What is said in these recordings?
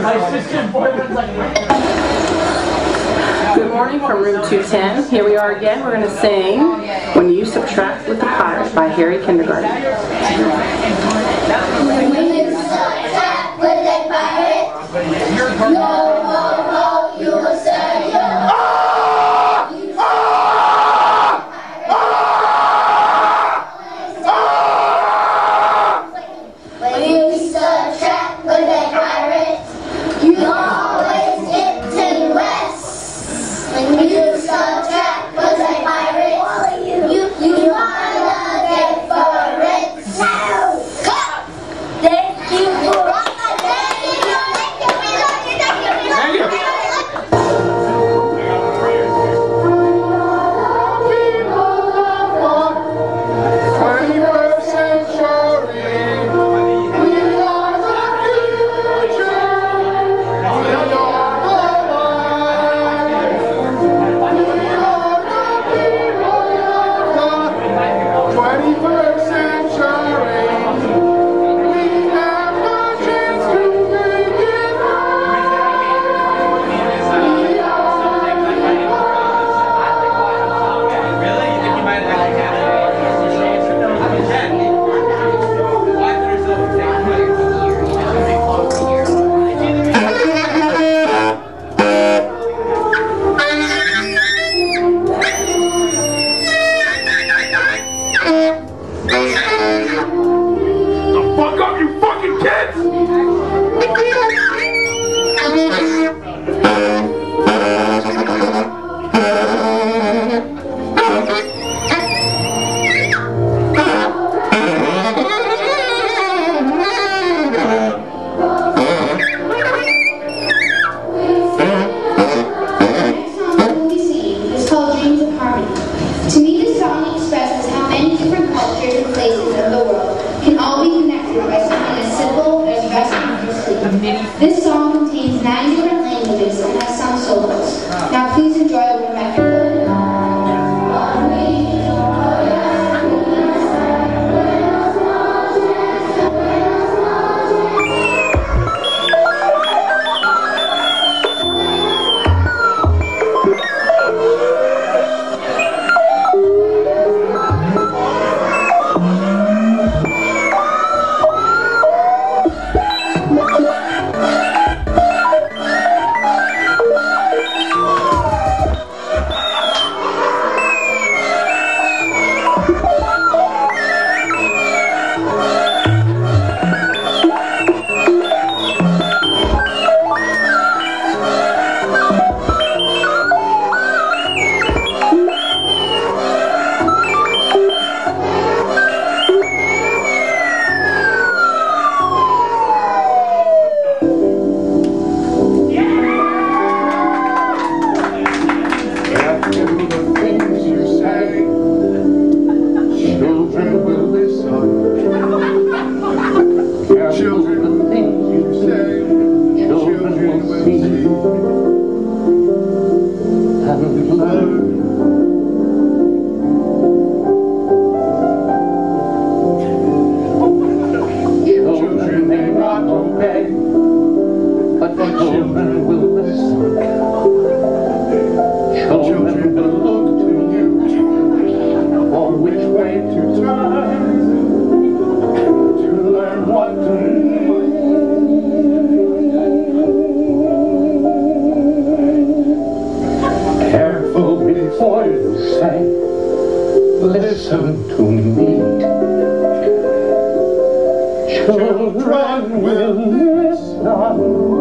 Good morning from room 210. Here we are again. We're going to sing When You Subtract with the Pirate by Harry Kindergarten. When you subtract with the pirate, no. you so listen to me. Children will listen.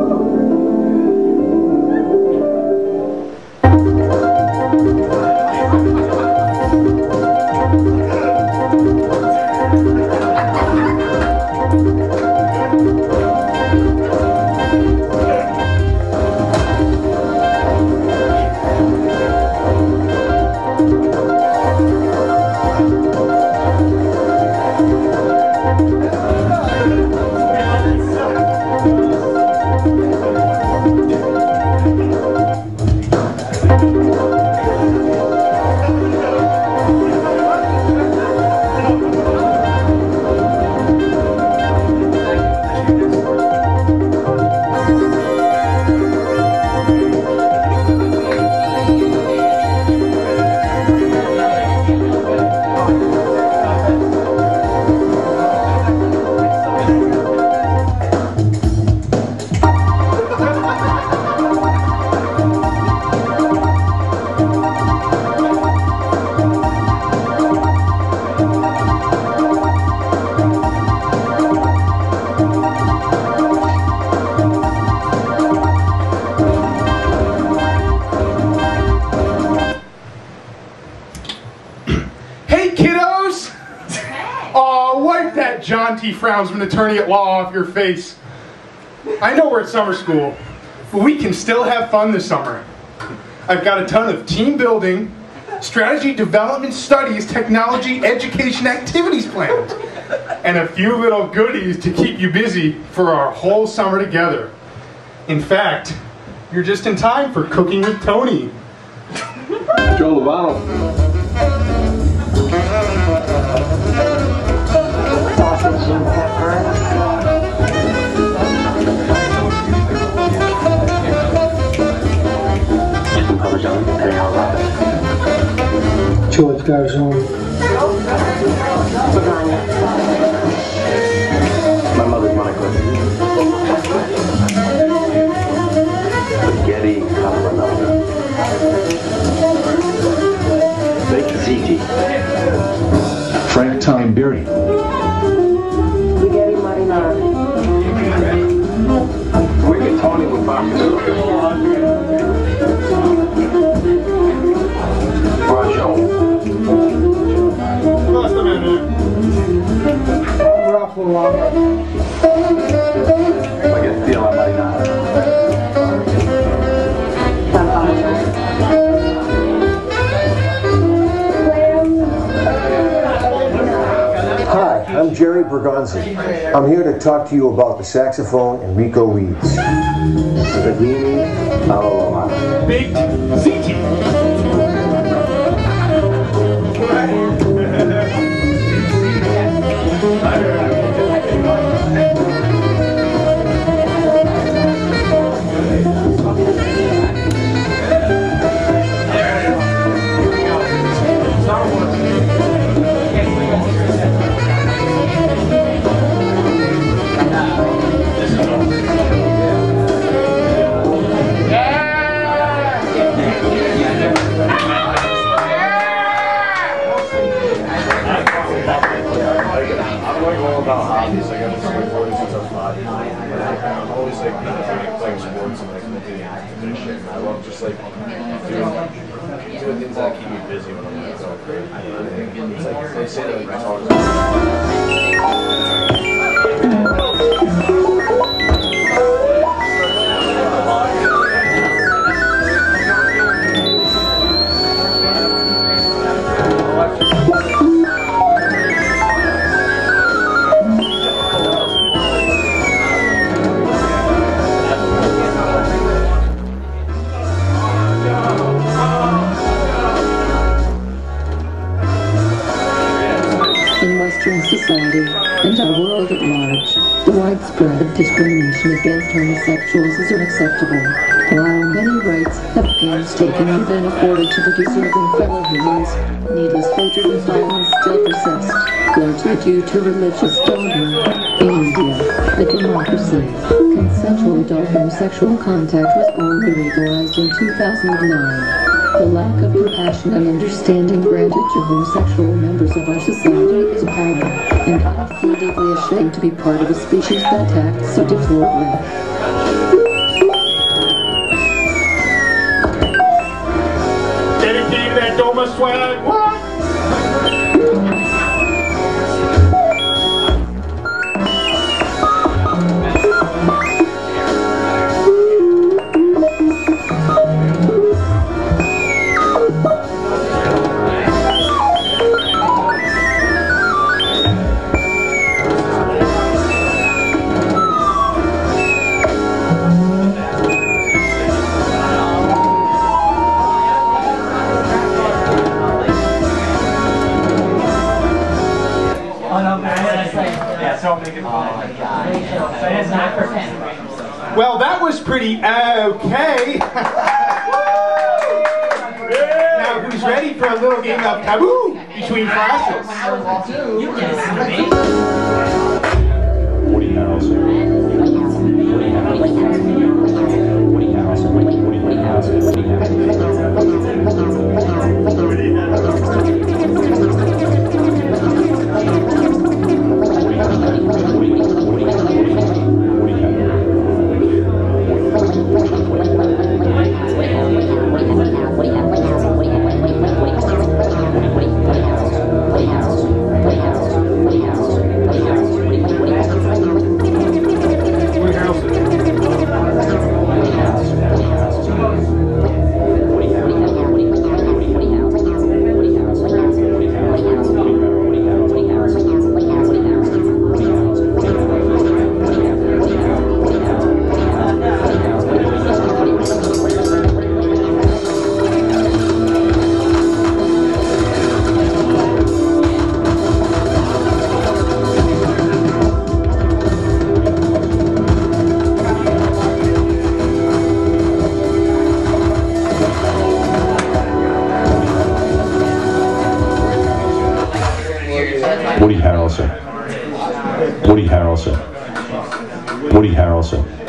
Auntie frowns of an attorney at law off your face. I know we're at summer school, but we can still have fun this summer. I've got a ton of team building, strategy development studies, technology, education activities planned, and a few little goodies to keep you busy for our whole summer together. In fact, you're just in time for Cooking with Tony. Joe Lovano. It? George I'm here to talk to you about the saxophone and Rico Reeds. Ziti. Homosexuals is unacceptable. While many rights have painstakingly been afforded to the deserving fellow humans, needless hatred and violence still persist, largely due to religious dogma. In India, a democracy, consensual adult homosexual contact was only legalized in 2009. The lack of compassion and understanding granted to homosexual members of our society is appalling, and I feel deeply ashamed to be part of a species that acts so. Dedicated that Doma swag. Pretty okay. now, who's ready for a little game of taboo between classes?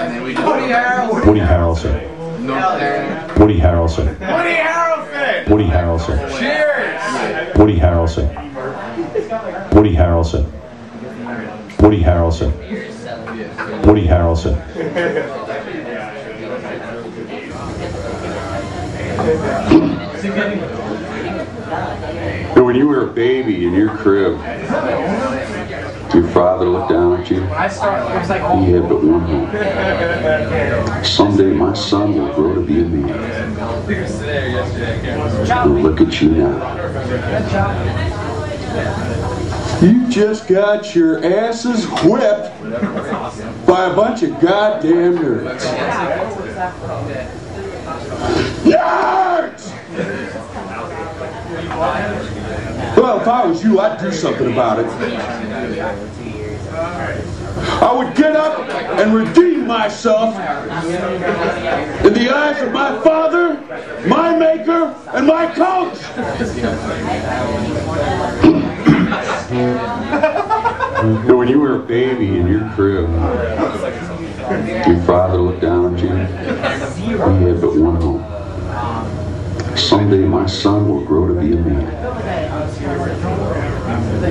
Woody Harrelson. Woody Harrelson. Woody Harrelson! Woody Harrelson. Cheers! Woody Harrelson. Woody Harrelson. Woody Harrelson. Woody Harrelson. When you were a baby in your crib, your father looked down at you. He had but one hope. Someday my son will grow to be a man. And look at you now. You just got your asses whipped by a bunch of goddamn nerds. Nerds! Well, if I was you, I'd do something about it. I would get up and redeem myself in the eyes of my father, my maker, and my coach. when you were a baby in your crib, your father looked down at you. He had but one hope. Someday my son will grow to be a man.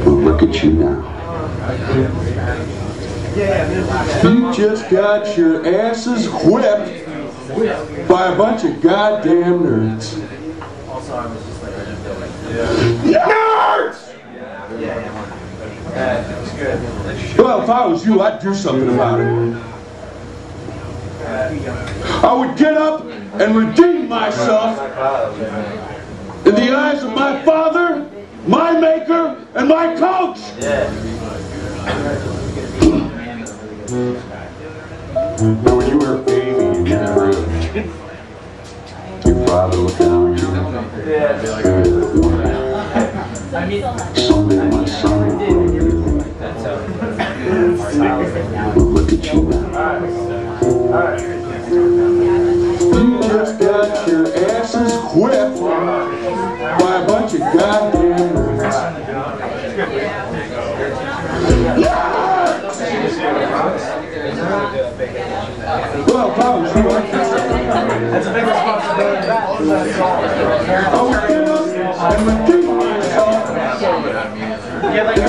Well, look at you now. You just got your asses whipped by a bunch of goddamn nerds. Nerds! Well, if I was you, I'd do something about it. I would get up and redeem myself in the eyes of my father, my maker, and my coach. When you were a baby in your crib, your father looked down at you. Someday my son will grow to be a man. Look at you now. You just got your asses whipped by a bunch of goddamn nerds. Well, was it. That's a big responsibility. I Yeah, like,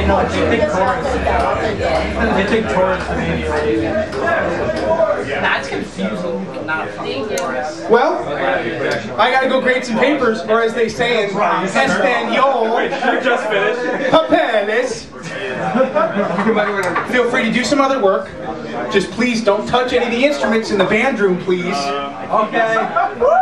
they know it's they think tourists. They think tourists immediately. That's confusing. Not tourists. Well, I gotta go grade some papers, or as they say in Espanol, You just finished. papeles. Feel free to do some other work. Just please don't touch any of the instruments in the band room, please. Uh, okay.